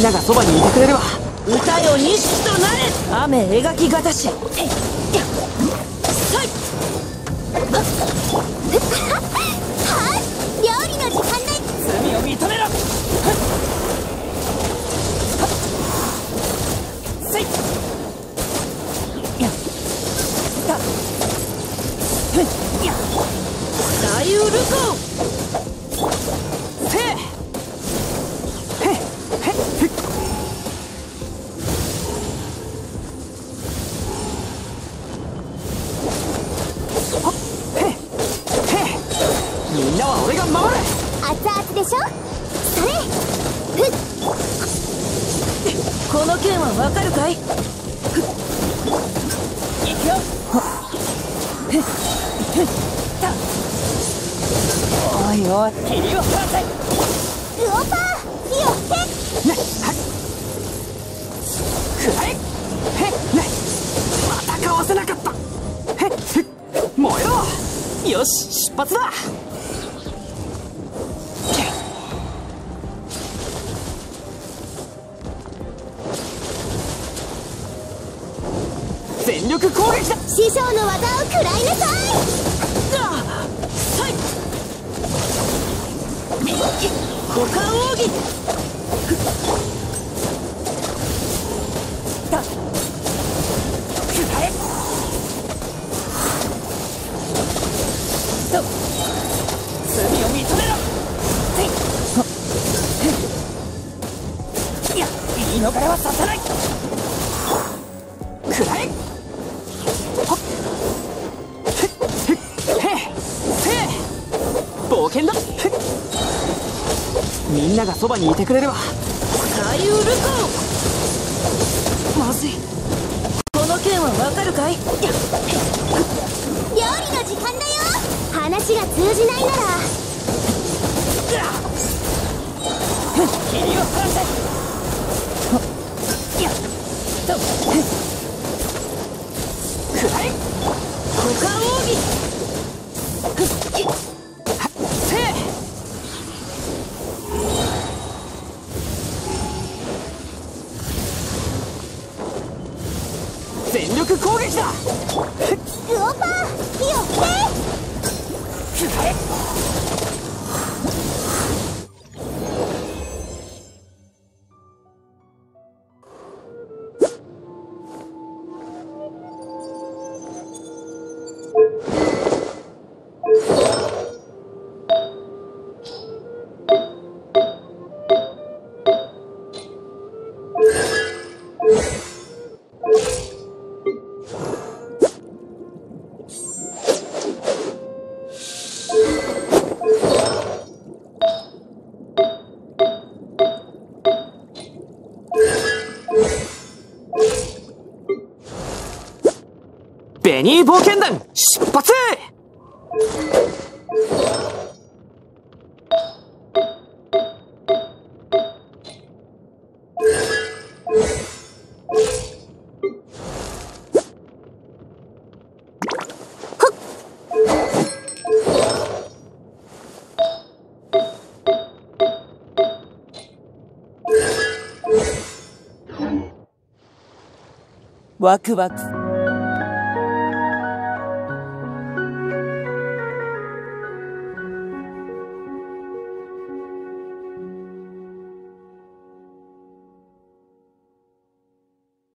んながそばにいてくれるわ歌よ錦となれ。雨描きがたし。さい。料理の時間だ罪を認めろせい。やだふんや大ウルコみんなは俺が守る。熱々でしょ？それ。この件はわかるかい？いくよ。おいおい霧を晴らせウオパー火を吹けねはっ。くらえへねまたかわせなかっ。たへへ燃えろよし出発だ全力攻撃だ。師匠の技を食らいなさい。さい。股間奥義だ。え。と罪を認めろ。いや言い逃れはさせないながそばにいてくれるわ大ウルコまずい。この件はわかるかい？料理の時間だよ。話が通じないなら。霧をせ。やっ？とくらえ股間奥義全力攻撃だ。ウオパー火を吹けくらえベニー冒険団出発!ワクワク